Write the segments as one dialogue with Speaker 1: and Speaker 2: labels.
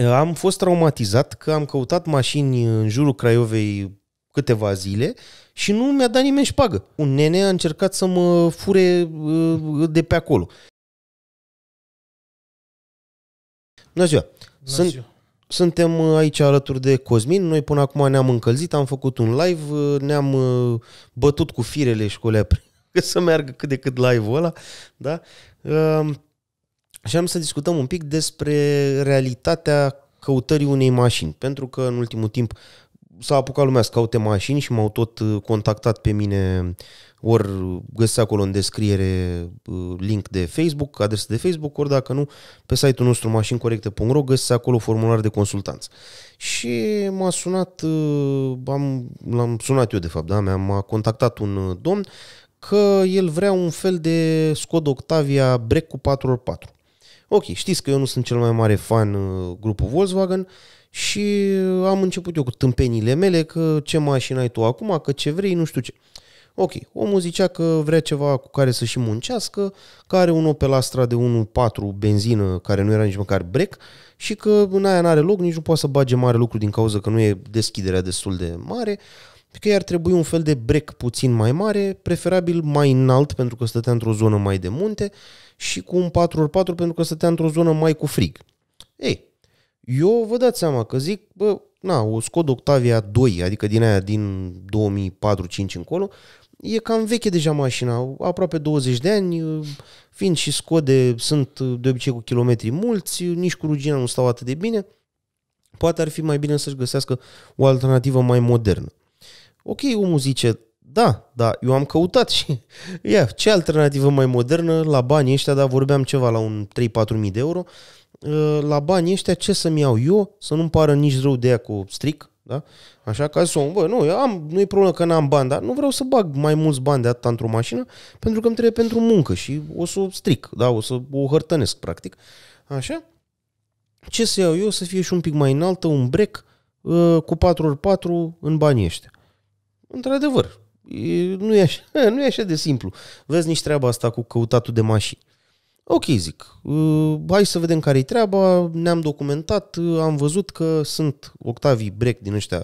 Speaker 1: am fost traumatizat că am căutat mașini în jurul Craiovei câteva zile și nu mi-a dat nimeni șpagă. Un nene a încercat să mă fure uh, de pe acolo. Bună ziua!
Speaker 2: Bună
Speaker 1: Sunt,
Speaker 2: ziua.
Speaker 1: suntem uh, aici alături de Cosmin. Noi până acum ne-am încălzit, am făcut un live, uh, ne-am uh, bătut cu firele și cu alea să meargă cât de cât live-ul ăla. Da? Uh, Și am să discutăm un pic despre realitatea căutării unei mașini. Pentru că în ultimul timp s-a apucat lumea să caute mașini și m-au tot uh, contactat pe mine ori găsiți acolo în descriere uh, link de Facebook, adresă de Facebook, ori dacă nu, pe site-ul nostru mașincorecte.ro găsiți acolo formular de consultanță. Și m-a sunat, uh, am, l-am sunat eu de fapt, da? Mi-a, m-a contactat un uh, domn că el vrea un fel de Skoda Octavia Break cu 4x4. Ok, știți că eu nu sunt cel mai mare fan uh, grupul Volkswagen și am început eu cu tâmpenile mele că ce mașină ai tu acum, că ce vrei, nu știu ce. Ok, omul zicea că vrea ceva cu care să și muncească, că are un Opel Astra de 1.4 benzină care nu era nici măcar break și că în aia n-are loc, nici nu poate să bage mare lucru din cauza că nu e deschiderea destul de mare, că i-ar trebui un fel de break puțin mai mare, preferabil mai înalt pentru că stătea într-o zonă mai de munte și cu un 4x4 pentru că stătea într-o zonă mai cu frig. Ei, eu vă dați seama că zic, bă, na, o Skoda Octavia 2, adică din aia din 2004-5 încolo, e cam veche deja mașina, aproape 20 de ani, fiind și Scode sunt de obicei cu kilometri mulți, nici cu rugina nu stau atât de bine, poate ar fi mai bine să-și găsească o alternativă mai modernă. Ok, omul zice, da, da, eu am căutat și ia, ce alternativă mai modernă la banii ăștia, dar vorbeam ceva la un 3-4 mii de euro, Uh, la banii ăștia ce să-mi iau eu, să nu-mi pară nici rău de ea cu stric, da? Așa că să bă, nu, eu am, nu e problemă că n-am bani, dar nu vreau să bag mai mulți bani de atât într-o mașină, pentru că îmi trebuie pentru muncă și o să o stric, da? O să o hărtănesc, practic. Așa? Ce să iau eu? Să fie și un pic mai înaltă, un break uh, cu 4x4 în banii ăștia. Într-adevăr, e, nu, e așa, nu e așa de simplu. Vezi nici treaba asta cu căutatul de mașini. Ok, zic, uh, hai să vedem care-i treaba, ne-am documentat, uh, am văzut că sunt Octavii Break din ăștia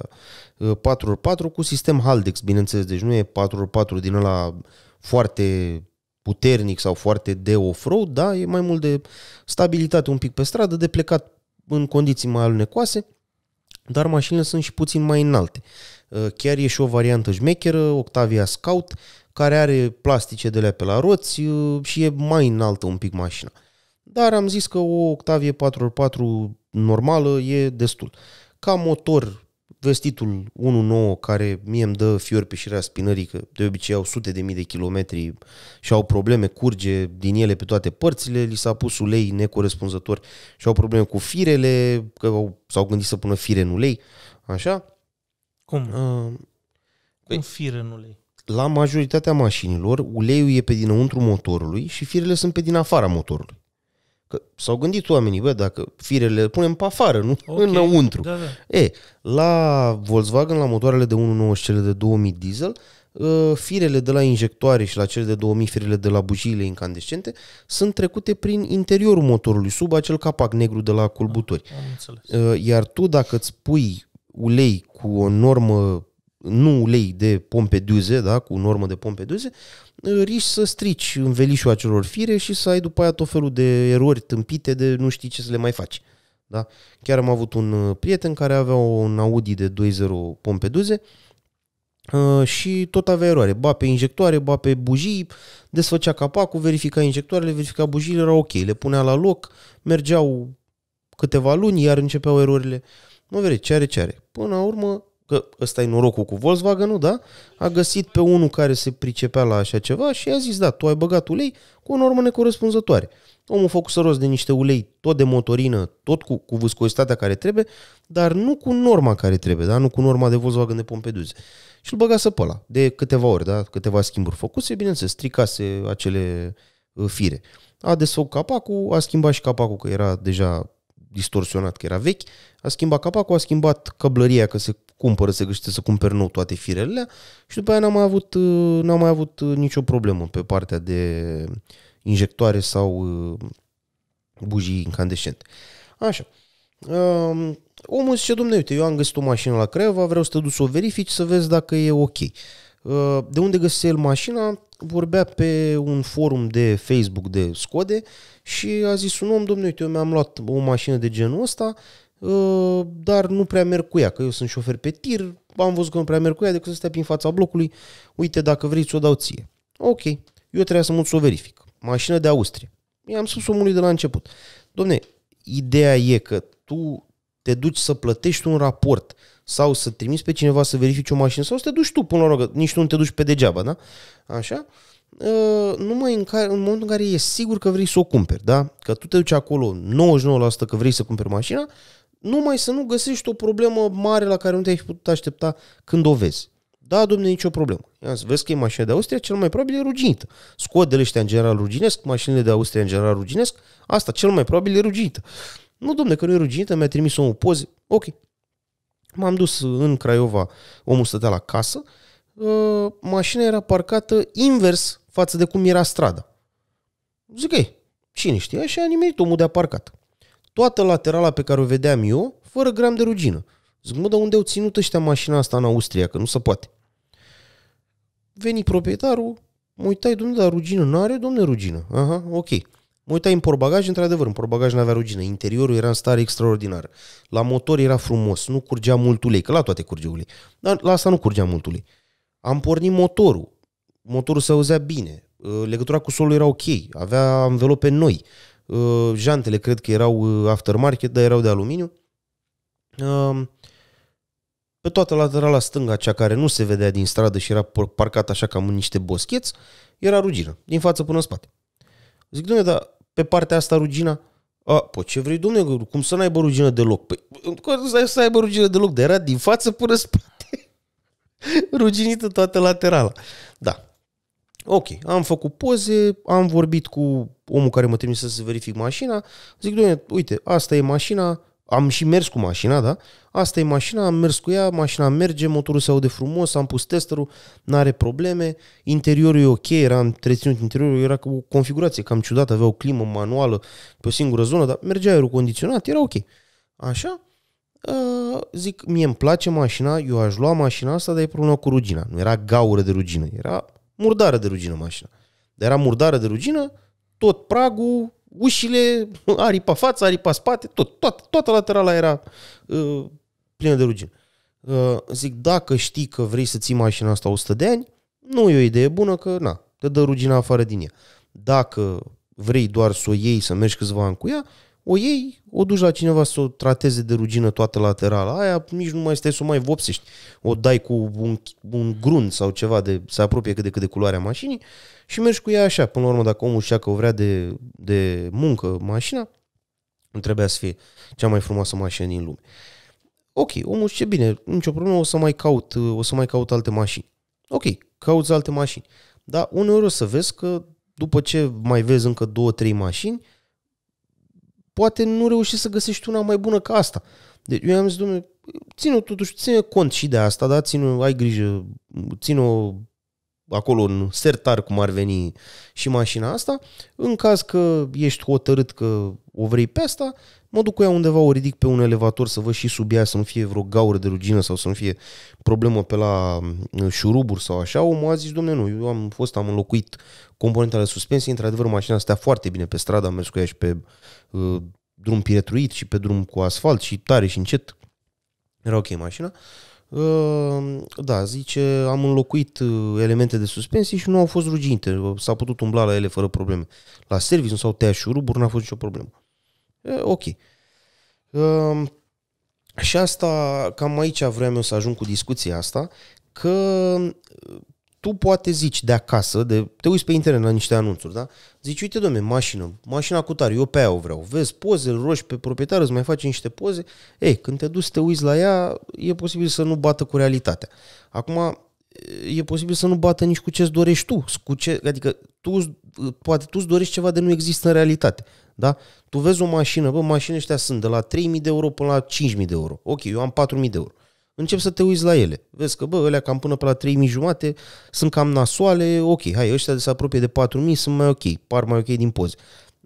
Speaker 1: uh, 4x4 cu sistem Haldex, bineînțeles, deci nu e 4x4 din ăla foarte puternic sau foarte de off-road, da, e mai mult de stabilitate un pic pe stradă, de plecat în condiții mai alunecoase, dar mașinile sunt și puțin mai înalte. Uh, Chiar e și o variantă șmecheră, Octavia Scout, care are plastice de la pe la roți uh, și e mai înaltă un pic mașina. Dar am zis că o Octavie 4x4 normală e destul. Ca motor, vestitul 1.9 care mie îmi dă fiori pe șirea spinării, că de obicei au sute de mii de kilometri și au probleme, curge din ele pe toate părțile, li s-a pus ulei necorespunzător și au probleme cu firele, că au, s-au gândit să pună fire în ulei, așa.
Speaker 2: Cum?
Speaker 1: Uh,
Speaker 2: Cum fire în ulei?
Speaker 1: la majoritatea mașinilor, uleiul e pe dinăuntru motorului și firele sunt pe din afara motorului. Că s-au gândit oamenii, bă, dacă firele le punem pe afară, nu
Speaker 2: Ok,
Speaker 1: înăuntru.
Speaker 2: Da, da.
Speaker 1: E, la Volkswagen, la motoarele de 1.9 și cele de 2000 diesel, uh, firele de la injectoare și la cele de 2000 firele de la bujiile incandescente sunt trecute prin interiorul motorului, sub acel capac negru de la culbutori.
Speaker 2: Am înțeles.
Speaker 1: Uh, Iar tu dacă îți pui ulei cu o normă, nu ulei de pompe duze, da, cu normă de pompe duze, uh, risci să strici învelișul acelor fire și să ai după aia tot felul de erori tâmpite de nu știi ce să le mai faci. Da? Chiar am avut un uh, prieten care avea un Audi de 2.0 pompe duze uh, și tot avea eroare. Ba pe injectoare, ba pe bujii, desfăcea capacul, verifica injectoarele, verifica bujiile, era ok. Le punea la loc, mergeau câteva luni, iar începeau erorile. Mă vede, ce are, ce are. Până la urmă, că ăsta e norocul cu Volkswagen, nu, da? A găsit pe unul care se pricepea la așa ceva și a zis, da, tu ai băgat ulei cu o normă necorespunzătoare. Omul a făcut să rost de niște ulei, tot de motorină, tot cu, cu viscozitatea care trebuie, dar nu cu norma care trebuie, da? nu cu norma de Volkswagen de pompe duze. Și îl băgase pe ăla, de câteva ori, da? câteva schimburi făcuse, bineînțeles, stricase acele uh, fire. A desfăcut capacul, a schimbat și capacul, că era deja distorsionat, că era vechi, a schimbat capacul, a schimbat căblăria, că se cumpără, se găsește să cumperi nou toate firele alea și după aia n-am mai avut, uh, n-am mai avut uh, nicio problemă pe partea de injectoare sau uh, bujii incandescente. Așa. Uh, omul zice, domne, uite, eu am găsit o mașină la Craiova, vreau să te duci să o verifici, să vezi dacă e ok. Uh, de unde găsise el mașina? Vorbea pe un forum de Facebook de Scode și a zis un om, domne, uite, eu mi-am luat o mașină de genul ăsta, uh, dar nu prea merg cu ea, că eu sunt șofer pe tir, am văzut că nu prea merg cu ea decât să stea prin fața blocului, uite, dacă vreți, ți-o dau ție. Ok, eu trebuia să mă să o verific. Mașină de Austria. I-am spus omului de la început. Domne, ideea e că tu te duci să plătești un raport sau să trimiți pe cineva să verifici o mașină sau să te duci tu până la urmă, nici tu nu te duci pe degeaba, da? Așa? Uh, numai în, care, în momentul în care e sigur că vrei să o cumperi, da? Că tu te duci acolo 99% că vrei să cumperi mașina, numai să nu găsești o problemă mare la care nu te-ai putut aștepta când o vezi. Da, domne, nicio problemă. Ia să vezi că e mașina de Austria, cel mai probabil e ruginită. Scodele ăștia în general ruginesc, mașinile de Austria în general ruginesc, asta cel mai probabil e ruginită. Nu, domne, că nu e ruginită, mi-a trimis omul poze. Ok. M-am dus în Craiova, omul stătea la casă, uh, mașina era parcată invers față de cum era strada. Zic, ei, cine știe? Și a nimerit omul de a parcat. Toată laterala pe care o vedeam eu, fără gram de rugină. Zic, mă, dar unde au ținut ăștia mașina asta în Austria? Că nu se poate. Veni proprietarul, mă uitai, domnule, dar rugină nu are, domnule, rugină. Aha, ok. Mă uitai în porbagaj, într-adevăr, în porbagaj nu avea rugină. Interiorul era în stare extraordinară. La motor era frumos, nu curgea mult ulei, că la toate curge ulei. Dar la asta nu curgea mult ulei. Am pornit motorul. Motorul se auzea bine. Uh, legătura cu solul era ok. Avea învelope noi. Uh, jantele cred că erau uh, aftermarket, dar erau de aluminiu. Pe toată laterala stânga, cea care nu se vedea din stradă și era parcată așa cam în niște boscheți, era rugină, din față până în spate. Zic, domnule, dar pe partea asta rugina? A, po, ce vrei, domnule, cum să n-aibă rugină deloc? Păi, să aibă rugină deloc, de era din față până în spate. Ruginită toată laterala. Da. Ok, am făcut poze, am vorbit cu omul care mă trimise să verific mașina. Zic, domnule, uite, asta e mașina, am și mers cu mașina, da? Asta e mașina, am mers cu ea, mașina merge, motorul se aude frumos, am pus testerul, n-are probleme, interiorul e ok, era întreținut interiorul, era cu o configurație cam ciudată, avea o climă manuală pe o singură zonă, dar mergea aerul condiționat, era ok. Așa, uh, zic, mie îmi place mașina, eu aș lua mașina asta, dar e problema cu rugina. Nu era gaură de rugină, era murdară de rugină mașina. Dar era murdară de rugină, tot pragul, ușile, aripa fața, aripa spate, tot, toată, toată laterala era uh, plină de rugină. Uh, zic, dacă știi că vrei să ții mașina asta 100 de ani, nu e o idee bună că, na, te dă rugina afară din ea. Dacă vrei doar să o iei, să mergi câțiva ani cu ea, o iei, o duci la cineva să o trateze de rugină toată laterala, aia nici nu mai stai să o mai vopsești. O dai cu un, un grunt sau ceva de să apropie cât de cât de culoarea mașinii și mergi cu ea așa. Până la urmă, dacă omul știa că o vrea de, de muncă mașina, nu trebuia să fie cea mai frumoasă mașină din lume. Ok, omul știe bine, nicio problemă, o să mai caut, o să mai caut alte mașini. Ok, cauți alte mașini. Dar uneori o să vezi că după ce mai vezi încă două, trei mașini, poate nu reușești să găsești una mai bună ca asta. Deci eu am zis, domnule, ține totuși, ține cont și de asta, da? Ține, ai grijă, ține-o acolo în sertar cum ar veni și mașina asta. În caz că ești hotărât că o vrei pe asta, mă duc cu ea undeva, o ridic pe un elevator să văd și sub ea, să nu fie vreo gaură de rugină sau să nu fie problemă pe la mm, șuruburi sau așa. Omul a zis, domne, nu, eu am fost, am înlocuit componentele suspensiei, într-adevăr mașina stea foarte bine pe stradă, am mers cu ea și pe uh, drum piretruit și pe drum cu asfalt și tare și încet. Era ok mașina. Uh, da, zice, am înlocuit uh, elemente de suspensie și nu au fost ruginte. S-a putut umbla la ele fără probleme. La service nu s-au tăiat șuruburi, n-a fost nicio problemă. Uh, ok. Uh, și asta, cam aici vreau eu să ajung cu discuția asta, că tu poate zici de acasă, de, te uiți pe internet la niște anunțuri, da? Zici, uite, domne, mașină, mașina cu tare, eu pe aia o vreau. Vezi poze, îl roși pe proprietar, îți mai face niște poze. Ei, când te duci să te uiți la ea, e posibil să nu bată cu realitatea. Acum, e posibil să nu bată nici cu ce-ți dorești tu. Cu ce, adică, tu, poate tu îți dorești ceva de nu există în realitate. Da? Tu vezi o mașină, bă, mașinile ăștia sunt de la 3.000 de euro până la 5.000 de euro. Ok, eu am 4.000 de euro încep să te uiți la ele. Vezi că, bă, ălea cam până pe la 3.000 jumate sunt cam nasoale, ok, hai, ăștia de se apropie de 4.000 sunt mai ok, par mai ok din poze.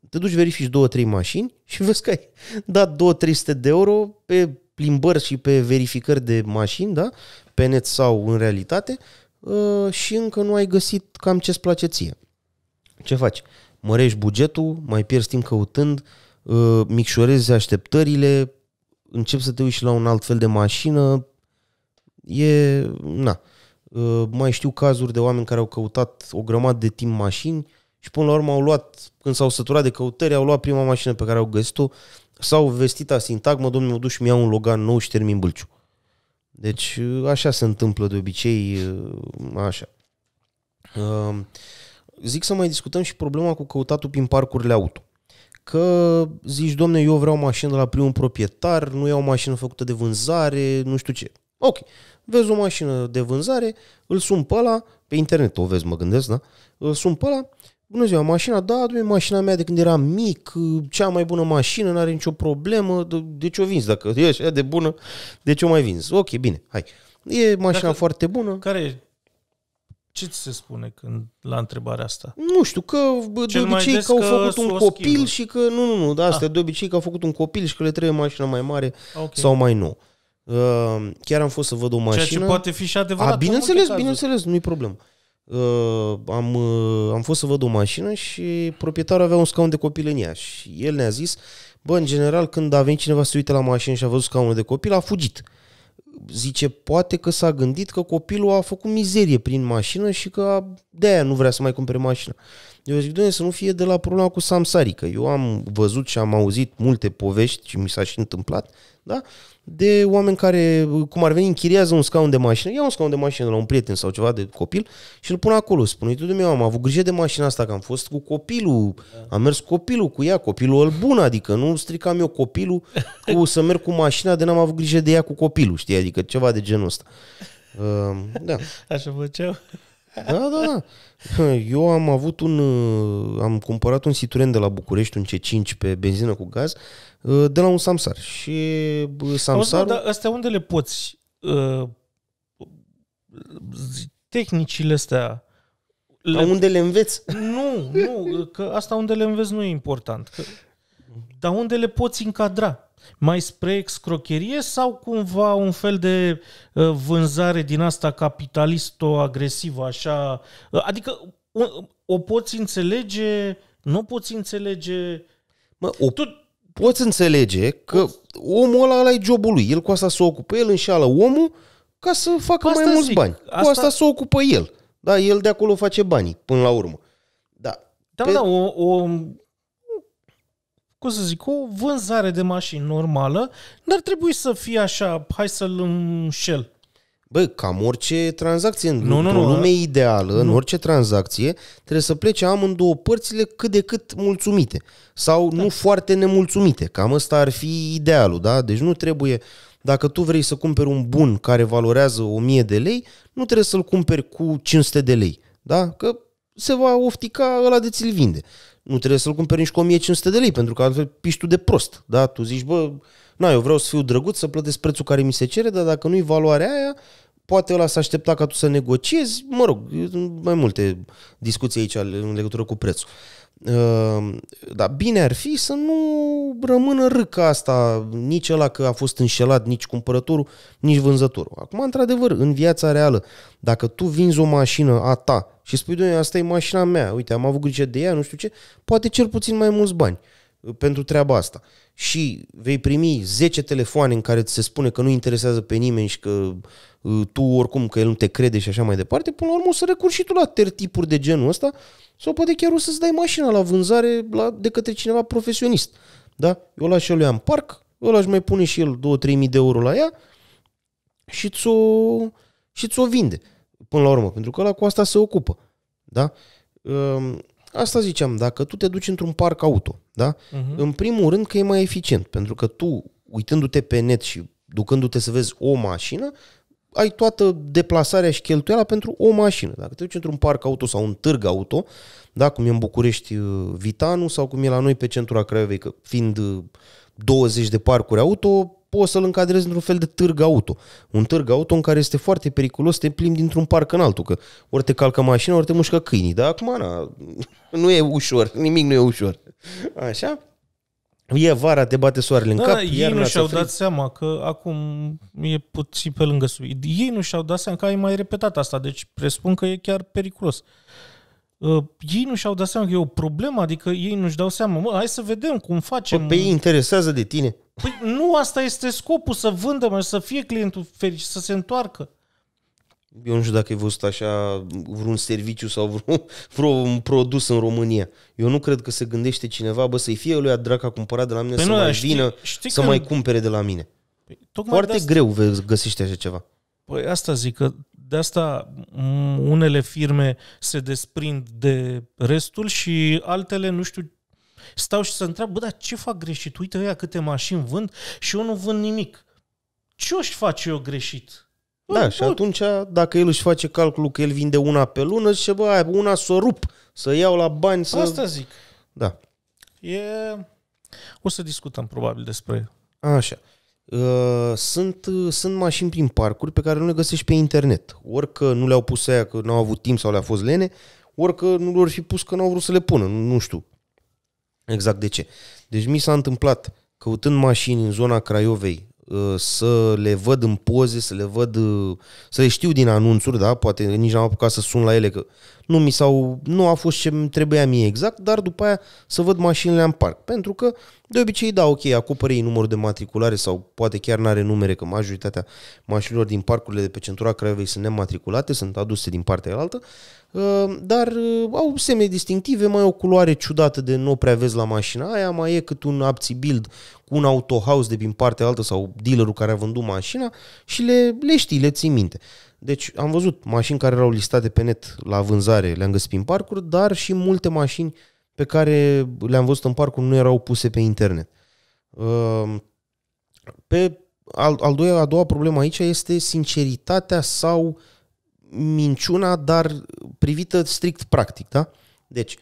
Speaker 1: te duci, verifici două, trei mașini și vezi că ai dat 2-300 de euro pe plimbări și pe verificări de mașini, da? pe net sau în realitate, uh, și încă nu ai găsit cam ce-ți place ție. Ce faci? Mărești bugetul, mai pierzi timp căutând, uh, micșorezi așteptările, începi să te uiți la un alt fel de mașină, e, na, uh, mai știu cazuri de oameni care au căutat o grămadă de timp mașini și până la urmă au luat, când s-au săturat de căutări, au luat prima mașină pe care au găsit-o, s-au vestit asintagmă, domnule, mă duc și mi iau un Logan nou și termin Bâlciu. Deci așa se întâmplă de obicei, așa. Zic să mai discutăm și problema cu căutatul prin parcurile auto. Că zici, domne, eu vreau mașină la primul proprietar, nu iau mașină făcută de vânzare, nu știu ce. Ok, vezi o mașină de vânzare, îl sun pe ăla, pe internet o vezi, mă gândesc, da? Îl sun pe ăla, bună ziua, mașina, da, adu mașina mea de când eram mic, cea mai bună mașină, nu are nicio problemă, de, de ce o vinzi? Dacă e așa de bună, de ce o mai vinzi? Ok, bine, hai. E mașina Dacă, foarte bună.
Speaker 2: Care e ce ți se spune când la întrebarea asta?
Speaker 1: Nu știu, că Cel de obicei că au făcut un copil schimbă. și că... Nu, nu, nu, da, asta ah. de obicei că au făcut un copil și că le trebuie mașina mai mare okay. sau mai nouă. Uh, chiar am fost să văd o mașină.
Speaker 2: Ceea ce poate fi și adevărat. A,
Speaker 1: bineînțeles, bineînțeles, nu-i problemă. Uh, am, uh, am fost să văd o mașină și proprietarul avea un scaun de copil în ea și el ne-a zis, bă, în general, când a venit cineva să se uite la mașină și a văzut scaunul de copil, a fugit. Zice, poate că s-a gândit că copilul a făcut mizerie prin mașină și că de-aia nu vrea să mai cumpere mașină. Eu zic, doamne, să nu fie de la problema cu Samsari, că eu am văzut și am auzit multe povești și mi s-a și întâmplat, da? De oameni care, cum ar veni, închiriază un scaun de mașină, ia un scaun de mașină de la un prieten sau ceva de copil și îl pun acolo. Spune, uite, meu, am avut grijă de mașina asta, că am fost cu copilul, am mers cu copilul cu ea, copilul îl bun, adică nu stricam eu copilul cu să merg cu mașina de n-am avut grijă de ea cu copilul, știi, adică ceva de genul ăsta. Uh, da.
Speaker 2: Așa făceau?
Speaker 1: Da, da, da. Eu am avut un, am cumpărat un Citroen de la București, un C5 pe benzină cu gaz, Uh, de la un Samsar. Și Samsar...
Speaker 2: Dar astea unde le poți uh, tehnicile astea
Speaker 1: le... La unde le înveți?
Speaker 2: Nu, nu, că asta unde le înveți nu e important. Că, dar unde le poți încadra? Mai spre excrocherie sau cumva un fel de uh, vânzare din asta capitalisto-agresivă, așa? Uh, adică o, o poți înțelege, nu poți înțelege...
Speaker 1: Mă, o... Tu, poți înțelege că omul ăla, ăla e jobul lui. El cu asta se ocupă, el înșeală omul ca să facă asta mai mulți zic. bani. Asta... Cu asta se ocupă el. Da, el de acolo face banii până la urmă. Da,
Speaker 2: da, pe... da o, o, cum să zic, o vânzare de mașini normală n-ar trebui să fie așa, hai să-l înșel.
Speaker 1: Bă, cam orice tranzacție, nu, nu, nu, lume ideală, nu. în orice tranzacție, trebuie să plece amândouă părțile cât de cât mulțumite sau da. nu foarte nemulțumite. Cam ăsta ar fi idealul, da? Deci nu trebuie, dacă tu vrei să cumperi un bun care valorează 1000 de lei, nu trebuie să-l cumperi cu 500 de lei, da? Că se va oftica ăla de ți-l vinde. Nu trebuie să-l cumperi nici cu 1500 de lei, pentru că altfel piși tu de prost, da? Tu zici, bă, na, eu vreau să fiu drăguț, să plătesc prețul care mi se cere, dar dacă nu-i valoarea aia, poate ăla s-a aștepta ca tu să negociezi, mă rog, mai multe discuții aici în legătură cu prețul. Uh, dar bine ar fi să nu rămână râcă asta, nici ăla că a fost înșelat, nici cumpărătorul, nici vânzătorul. Acum, într-adevăr, în viața reală, dacă tu vinzi o mașină a ta și spui, doamne, asta e mașina mea, uite, am avut grijă de ea, nu știu ce, poate cel puțin mai mulți bani pentru treaba asta și vei primi 10 telefoane în care ți se spune că nu interesează pe nimeni și că uh, tu oricum că el nu te crede și așa mai departe, până la urmă o să recurgi și tu la tertipuri de genul ăsta sau poate chiar o să-ți dai mașina la vânzare la, de către cineva profesionist. Da? Eu las și el în parc, ăla își mai pune și el 2-3 mii de euro la ea și ți-o, și ți-o vinde până la urmă, pentru că ăla cu asta se ocupă. Da? Um, Asta ziceam, dacă tu te duci într-un parc auto, da? Uh-huh. În primul rând că e mai eficient, pentru că tu, uitându-te pe net și ducându-te să vezi o mașină, ai toată deplasarea și cheltuiala pentru o mașină. Dacă te duci într-un parc auto sau un târg auto, da, cum e în București uh, Vitanu sau cum e la noi pe centura Craiovei, că fiind 20 uh, de parcuri auto, poți să-l încadrezi într-un fel de târg auto. Un târg auto în care este foarte periculos să te plimbi dintr-un parc în altul, că ori te calcă mașina, ori te mușcă câinii. Dar acum, na, nu e ușor, nimic nu e ușor. Așa? E vara, te bate soarele în
Speaker 2: Da,
Speaker 1: cap,
Speaker 2: ei
Speaker 1: iarna
Speaker 2: nu
Speaker 1: ți-a
Speaker 2: și-au
Speaker 1: frig.
Speaker 2: dat seama că acum e puțin pe lângă subiect. Ei nu și-au dat seama că ai mai repetat asta, deci presupun că e chiar periculos. Uh, ei nu și-au dat seama că e o problemă, adică ei nu-și dau seama. Mă, hai să vedem cum facem.
Speaker 1: Bă, pe ei interesează de tine.
Speaker 2: Păi nu asta este scopul, să vândă, mă, să fie clientul fericit, să se întoarcă.
Speaker 1: Eu nu știu dacă ai văzut așa vreun serviciu sau vreun, vreun produs în România. Eu nu cred că se gândește cineva, bă, să-i fie lui drac a cumpărat de la mine
Speaker 2: Păi
Speaker 1: să
Speaker 2: nu,
Speaker 1: mai
Speaker 2: dar știi-
Speaker 1: vină,
Speaker 2: știi
Speaker 1: să
Speaker 2: că-
Speaker 1: mai cumpere de la mine.
Speaker 2: Păi, tocmai de
Speaker 1: Foarte
Speaker 2: asta,
Speaker 1: greu vei găsești așa ceva.
Speaker 2: Păi asta zic, că de asta m, unele firme se desprind de restul și altele, nu știu, stau și se întreabă, bă, dar ce fac greșit? Uite ăia câte mașini vând și eu nu vând nimic. Ce o-și face eu greșit?
Speaker 1: Da,
Speaker 2: Bă,
Speaker 1: și
Speaker 2: bă,
Speaker 1: atunci, dacă el își face calculul că el vinde una pe lună, zice, bă, hai, una să o rup, să iau la bani, să...
Speaker 2: Asta zic.
Speaker 1: Da,
Speaker 2: E... O să discutăm probabil despre
Speaker 1: așa. Uh, Sunt, uh, sunt mașini prin parcuri pe care nu le găsești pe internet. Ori că nu le-au pus aia că n-au avut timp sau le-a fost lene, ori că nu le-au fi pus că n-au vrut să le pună. Nu, nu știu exact de ce. Deci mi s-a întâmplat, căutând mașini în zona Craiovei, uh, să le văd în poze, să le văd, uh, să le știu din anunțuri, da, poate nici n-am apucat să sun la ele, că nu mi s-au, nu a fost ce îmi trebuia mie exact, dar după aia să văd mașinile în parc. Pentru că, de obicei, da, ok, acoperă ei numărul de matriculare sau poate chiar n-are numere, că majoritatea mașinilor din parcurile de pe centura Craiovei sunt nematriculate, sunt aduse din partea altă, Uh, dar uh, au semne distinctive, mai e o culoare ciudată de nu o prea vezi la mașina aia, mai e cât un abții build cu un autohouse de din partea altă sau dealerul care a vândut mașina și le, le știi, le ții minte. Deci am văzut mașini care erau listate pe net la vânzare, le-am găsit prin parcuri, dar și multe mașini pe care le-am văzut în parcuri nu erau puse pe internet. Uh, Pe al, al doilea, a doua problemă aici este sinceritatea sau minciuna, dar privită strict practic, da? Deci,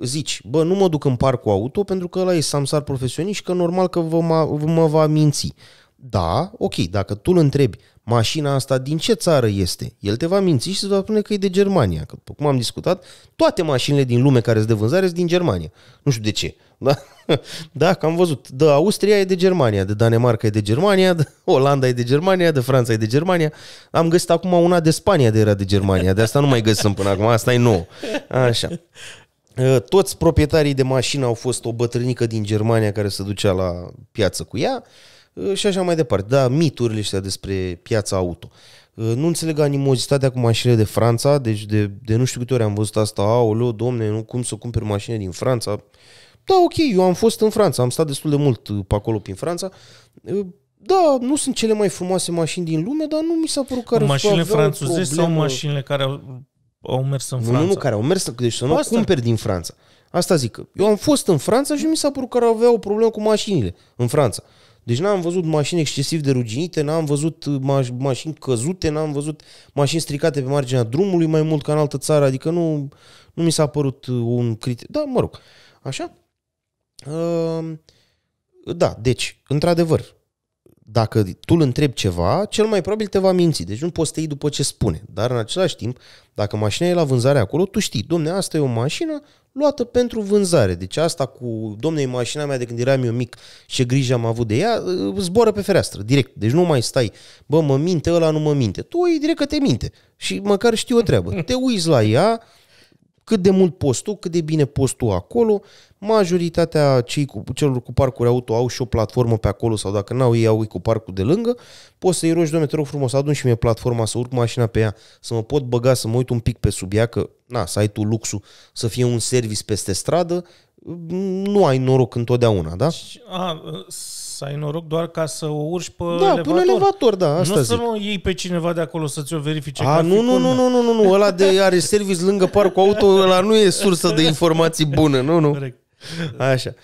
Speaker 1: zici, bă, nu mă duc în parcul auto pentru că ăla e samsar profesionist și că normal că vă, ma, vă mă va minți. Da, ok, dacă tu îl întrebi mașina asta din ce țară este, el te va minți și se va spune că e de Germania. Că, după cum am discutat, toate mașinile din lume care sunt de vânzare sunt din Germania. Nu știu de ce. Da? da, că am văzut. De Austria e de Germania, de Danemarca e de Germania, de Olanda e de Germania, de Franța e de Germania. Am găsit acum una de Spania de era de Germania. De asta nu mai găsim până acum, asta e nou. Așa. Uh, Toți proprietarii de mașină au fost o bătrânică din Germania care se ducea la piață cu ea uh, și așa mai departe. Da, miturile ăștia despre piața auto. Uh, Nu înțeleg animozitatea cu mașinile de Franța, deci de, de nu știu câte ori am văzut asta, aoleu, domne, nu cum să cumperi mașini din Franța. Da, ok, eu am fost în Franța, am stat destul de mult uh, pe acolo prin Franța. Uh, Da, nu sunt cele mai frumoase mașini din lume, dar nu mi s-a părut că ar
Speaker 2: mașinile
Speaker 1: avea o
Speaker 2: franțuzești sau
Speaker 1: problemă.
Speaker 2: mașinile care au, au mers în
Speaker 1: Nu,
Speaker 2: Franța.
Speaker 1: nu, nu, care au mers, deci să nu
Speaker 2: Asta.
Speaker 1: cumperi din Franța. Asta zic. Eu am fost în Franța și mi s-a părut că ar avea o problemă cu mașinile în Franța. Deci n-am văzut mașini excesiv de ruginite, n-am văzut uh, maș- mașini căzute, n-am văzut mașini stricate pe marginea drumului mai mult ca în altă țară, adică nu, nu mi s-a părut uh, un criteriu. Da, mă rog. Așa? Uh, da, deci, într-adevăr, dacă tu îl întrebi ceva, cel mai probabil te va minți. Deci nu poți să te iei după ce spune. Dar în același timp, dacă mașina e la vânzare acolo, tu știi, domne, asta e o mașină luată pentru vânzare. Deci asta cu, domne, e mașina mea de când eram eu mic și ce grijă am avut de ea, zboară pe fereastră, direct. Deci nu mai stai, bă, mă minte, ăla nu mă minte. Tu o iei direct că te minte. Și măcar știi o treabă. Te uiți la ea, cât de mult poți tu, cât de bine poți tu acolo. Majoritatea cei cu, celor cu parcuri auto au și o platformă pe acolo sau dacă n-au ei, au cu parcul de lângă. Poți să-i rogi, domnule, te rog frumos, adu și mie platforma, să urc mașina pe ea, să mă pot băga, să mă uit un pic pe sub ea, că na, să ai tu luxul să fie un service peste stradă, nu ai noroc întotdeauna, da?
Speaker 2: A, să ai noroc doar ca să o urci pe
Speaker 1: Da,
Speaker 2: elevator.
Speaker 1: până elevator, da, asta
Speaker 2: nu
Speaker 1: zic.
Speaker 2: să nu iei pe cineva de acolo să ți-o verifice.
Speaker 1: A,
Speaker 2: ca
Speaker 1: nu, nu,
Speaker 2: ficul
Speaker 1: nu,
Speaker 2: meu.
Speaker 1: nu, nu, nu, nu, ăla de are service lângă parcul auto, ăla nu e sursă de informații bună, nu, nu.
Speaker 2: Corect.
Speaker 1: Așa.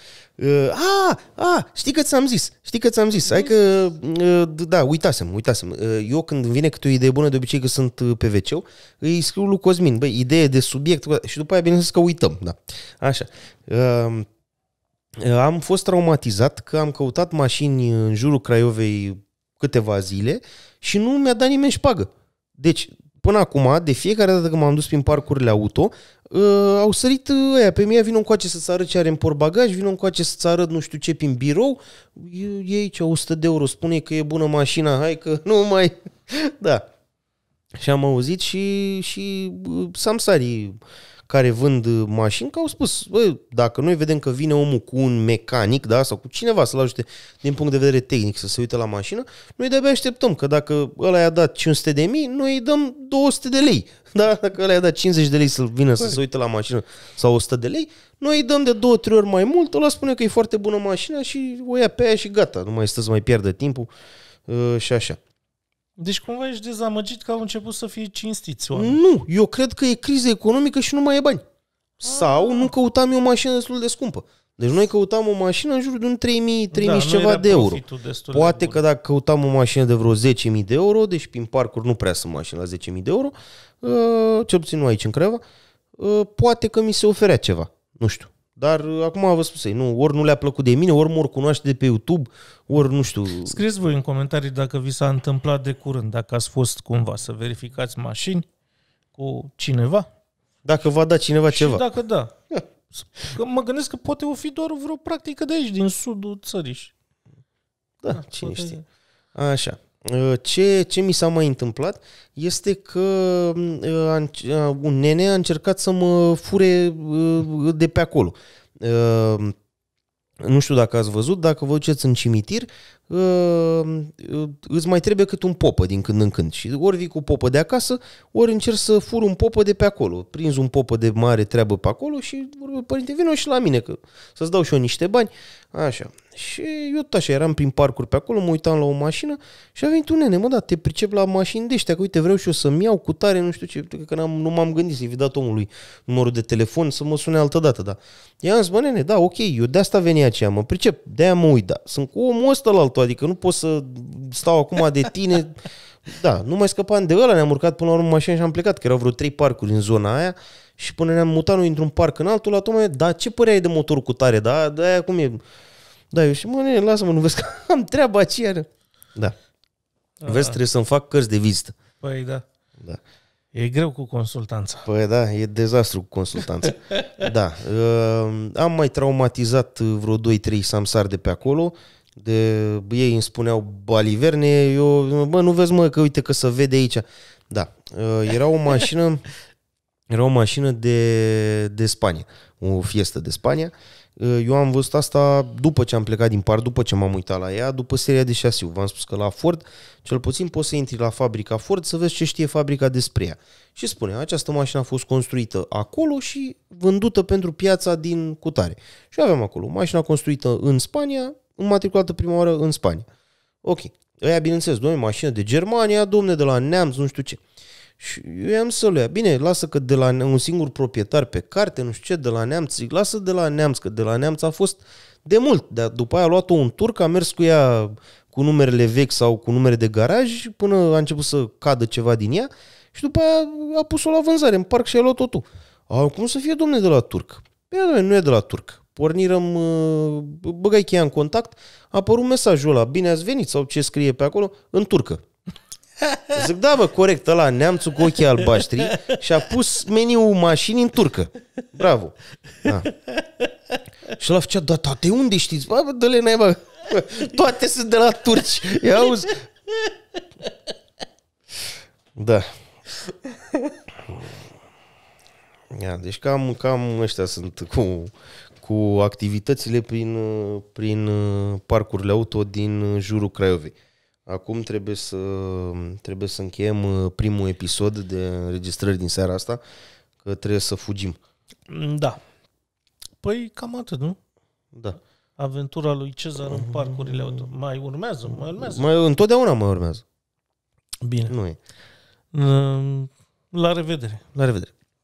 Speaker 1: Uh, a, a, știi că ți-am zis, știi că ți-am zis, hai că, uh, da, uitasem, uitasem. Uh, eu când vine câte o idee bună, de obicei că sunt uh, pe wc îi scriu lui Cosmin, băi, idee de subiect, și după aia bineînțeles că uităm, da. Așa. Uh, am fost traumatizat că am căutat mașini în jurul Craiovei câteva zile și nu mi-a dat nimeni șpagă. Deci, până acum, de fiecare dată când m-am dus prin parcurile auto, uh, au sărit uh, ăia pe mine, vină încoace să-ți arăt ce are în portbagaj, vină încoace să-ți arăt nu știu ce prin birou, e, e aici 100 de euro, spune că e bună mașina, hai că nu mai... da. Și am auzit și, și uh, samsarii care vând uh, mașini, că au spus, bă, dacă noi vedem că vine omul cu un mecanic, da, sau cu cineva să-l ajute din punct de vedere tehnic să se uite la mașină, noi de-abia așteptăm că dacă ăla i-a dat 500 de mii, noi îi dăm 200 de lei. Da? Dacă ăla i-a dat 50 de lei să vină să se uite la mașină sau 100 de lei, noi îi dăm de două, trei ori mai mult, ăla spune că e foarte bună mașina și o ia pe aia și gata, nu mai stă să mai pierdă timpul uh, și așa.
Speaker 2: Deci cumva ești dezamăgit că au început să fie cinstiți oameni.
Speaker 1: Nu, eu cred că e criză economică și nu mai e bani. Sau nu căutam eu o mașină destul de scumpă. Deci noi căutam o mașină în jur de un 3000, 3000
Speaker 2: da,
Speaker 1: și
Speaker 2: nu
Speaker 1: ceva
Speaker 2: era
Speaker 1: de euro.
Speaker 2: profitul destul
Speaker 1: Poate
Speaker 2: de
Speaker 1: că dacă căutam o mașină de vreo 10.000 de euro, deci prin parcuri nu prea sunt mașini la 10.000 de euro, uh, cel puțin nu aici în Craiova, uh, poate că mi se oferea ceva. Nu știu. Dar uh, acum vă spus, nu, ori nu le-a plăcut de mine, ori mă cunoaște de pe YouTube, ori nu știu.
Speaker 2: Scrieți voi în comentarii dacă vi s-a întâmplat de curând, dacă ați fost cumva să verificați mașini cu cineva.
Speaker 1: Dacă va da cineva
Speaker 2: Și
Speaker 1: ceva.
Speaker 2: dacă da. Că mă gândesc că poate o fi doar vreo practică de aici, din sudul țării. Și-
Speaker 1: Da,
Speaker 2: Da,
Speaker 1: cine
Speaker 2: poate-
Speaker 1: știe. Așa. Uh, Ce, ce mi s-a mai întâmplat este că uh, a înc- uh, un nene a încercat să mă fure uh, de pe acolo. Uh, Nu știu dacă ați văzut, dacă vă duceți în cimitir, uh, uh, îți mai trebuie cât un popă din când în când. Și ori vii cu popă de acasă, ori încerci să fur un popă de pe acolo. Prinzi un popă de mare treabă pe acolo și vorbe, părinte, vină și la mine, că să-ți dau și eu niște bani. Așa. Și eu tot așa, eram prin parcuri pe acolo, mă uitam la o mașină și a venit un nene, mă, da, te pricep la mașini de ăștia, că uite, vreau și eu să-mi iau cu tare, nu știu ce, că n-am, nu m-am gândit să-i fi dat omului numărul de telefon să mă sune altă dată, da. I-am zis, bă, nene, da, ok, eu de asta veni aceea, mă pricep, de-aia mă uit, da. Sunt cu omul ăsta la altul, adică nu pot să stau acum de tine. Da, nu mai scăpam de ăla, ne-am urcat până la urmă în mașină și am plecat, că erau vreo trei parcuri în zona aia și până ne-am mutat noi într-un parc în altul, la tocmai, da, ce părere ai de motorul cu tare, da, da, aia cum e? Da, eu și mă, nene, lasă-mă, nu vezi că am treaba aceea. Da. Vezi, trebuie să-mi fac cărți de vizită.
Speaker 2: Păi da.
Speaker 1: Da.
Speaker 2: E greu cu consultanța.
Speaker 1: Păi da, e dezastru cu consultanța. da, uh, am mai traumatizat vreo 2-3 samsari de pe acolo, de ei îmi spuneau baliverne, eu, bă, nu vezi mă, că uite că se vede aici. Da, uh, era o mașină, era o mașină de, de Spania, o fiestă de Spania. Uh, Eu am văzut asta după ce am plecat din par, după ce m-am uitat la ea, după seria de șasiu. V-am spus că la Ford, cel puțin poți să intri la fabrica Ford să vezi ce știe fabrica despre ea. Și spune, această mașină a fost construită acolo și vândută pentru piața din cutare. Și aveam acolo, mașina construită în Spania, înmatriculată prima oară în Spania. Ok. Ăia, bineînțeles, domnule, mașină de Germania, domne, de la Neamț, nu știu ce. Și eu i-am zis să le ia. Bine, lasă că de la un singur proprietar pe carte, nu știu ce, de la Neamț, zic, lasă de la Neamț, că de la Neamț a fost de mult. Dar după aia a luat-o un turc, a mers cu ea cu numerele vechi sau cu numere de garaj până a început să cadă ceva din ea și după aia a pus-o la vânzare în parc și a luat-o tu. A, cum să fie, domne, de la turc? Păi, domne, nu e de la turc. Pornirăm, uh, băgai cheia în contact, a apărut mesajul ăla, bine ați venit, sau ce scrie pe acolo, în turcă. Zic, da, bă, corect, ăla, neamțul cu ochii albaștri și a pus meniul mașinii în turcă. Bravo. Da. Și ăla făcea, da, toate unde știți? Bă, bă, dă-le naiba. Bă, Toate sunt de la turci. Ia auzi. Da. Ia, deci cam, cam ăștia sunt cu, cu activitățile prin, prin parcurile auto din jurul Craiovei. Acum trebuie să, trebuie să încheiem uh, primul episod de înregistrări din seara asta, că trebuie să fugim.
Speaker 2: Da. Păi cam atât, nu?
Speaker 1: Da.
Speaker 2: Aventura lui Cezar în parcurile auto. Mai urmează, mai urmează.
Speaker 1: Mai, întotdeauna mai urmează.
Speaker 2: Bine.
Speaker 1: Nu e.
Speaker 2: Mm, La revedere.
Speaker 1: La revedere.